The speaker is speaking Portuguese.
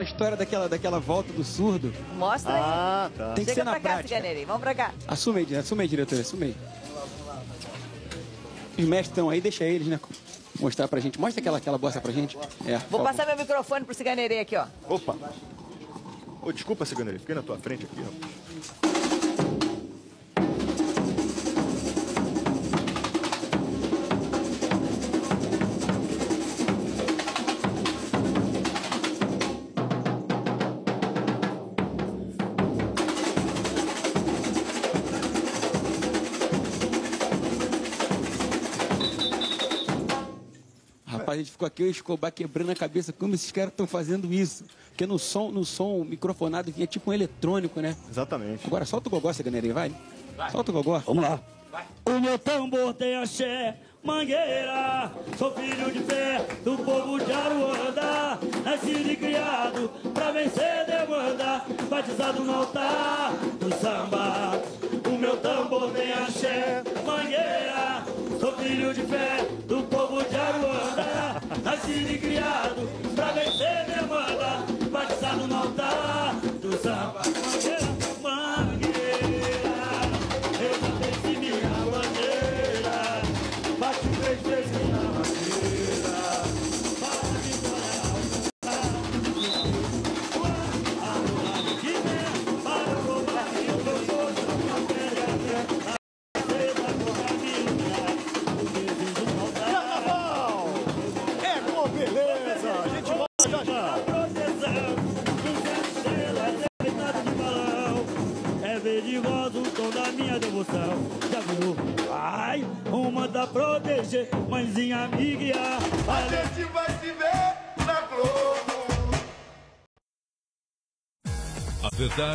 A história daquela, daquela volta do surdo. Mostra aí. Ah, tá. Tem que Chega ser na pra cá, prática. Ciganeirinho. Vamos pra cá. Assume aí, assume aí, diretor, assume aí. Os mestres estão aí, deixa eles, né? Mostrar pra gente. Mostra aquela, aquela bosta pra gente. É, por Vou favor. passar meu microfone pro Ciganeirinho aqui, ó. Opa. Ô, desculpa, ciganeiro. Fiquei na tua frente aqui, rapaz. A gente ficou aqui, o Escobar quebrando a cabeça. Como esses caras estão fazendo isso? Porque no som, no som microfonado vinha tipo um eletrônico, né? Exatamente. Agora solta o gogó, Ciganeirinho, vai. Solta o gogó. Vamos lá. O meu tambor tem axé, mangueira. Sou filho de fé do povo de Aruanda. Nascido e criado pra vencer demanda. Batizado no altar do samba. O meu tambor tem axé, mangueira. Sou filho de fé do povo de Aruanda. Nascido e criado pra vencer demanda. Batizado no altar do samba. Mangueira. Eu já desci minha bandeira Bate três vezes minha já já! É rosa o tom da minha devoção Já viu? Ai, uma da proteger Mãezinha me guiar A gente vai se ver na Globo. A verdade